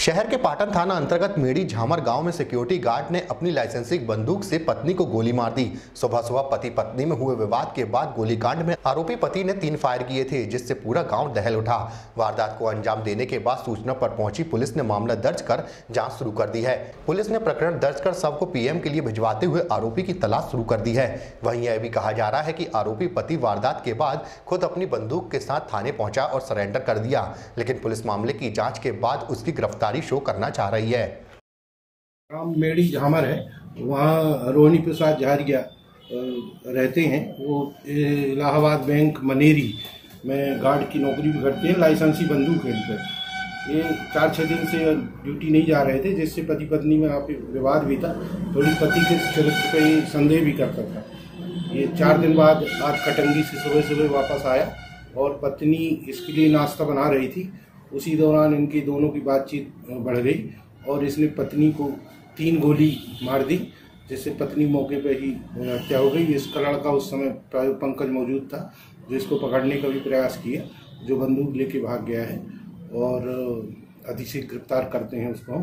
शहर के पाटन थाना अंतर्गत मेड़ी झामर गाँव में सिक्योरिटी गार्ड ने अपनी लाइसेंसिंग बंदूक से पत्नी को गोली मार दी। सुबह सुबह पति पत्नी में हुए विवाद के बाद गोलीकांड में आरोपी पति ने तीन फायर किए थे, जिससे पूरा गाँव दहल उठा। वारदात को अंजाम देने के बाद सूचना पर पहुँची पुलिस ने मामला दर्ज कर जाँच शुरू कर दी है। पुलिस ने प्रकरण दर्ज कर शव को पीएम के लिए भिजवाते हुए आरोपी की तलाश शुरू कर दी है। वहीं यह भी कहा जा रहा है कि आरोपी पति वारदात के बाद खुद अपनी बंदूक के साथ थाने पहुँचा और सरेंडर कर दिया। लेकिन पुलिस मामले की जाँच के बाद उसकी गिरफ्तारी शो करना चाह रही है। राम मेड़ी झामर है वहाँ रोहिणी प्रसाद झारिया रहते हैं। वो इलाहाबाद बैंक मनेरी में गार्ड की नौकरी भी करते हैं, लाइसेंसी बंदूक इनपर ये चार छः दिन से ड्यूटी नहीं जा रहे थे, जिससे पति पत्नी में आप विवाद भी था, थोड़ी पति के चरित्र पे संदेह भी करता था। ये चार दिन बाद आज कटंगी से सुबह सुबह वापस आया और पत्नी इसके लिए नाश्ता बना रही थी। उसी दौरान इनकी दोनों की बातचीत बढ़ गई और इसने पत्नी को तीन गोली मार दी, जिससे पत्नी मौके पर ही हत्या हो गई। इसका लड़का उस समय पंकज मौजूद था, जो इसको पकड़ने का भी प्रयास किया, जो बंदूक लेके भाग गया है और अधिशीघ्र गिरफ़्तार करते हैं उसको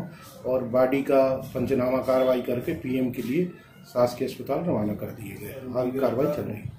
और बॉडी का पंचनामा कार्रवाई करके पीएम के लिए शासकीय अस्पताल रवाना कर दिए गए। आगे कार्रवाई चल रही है।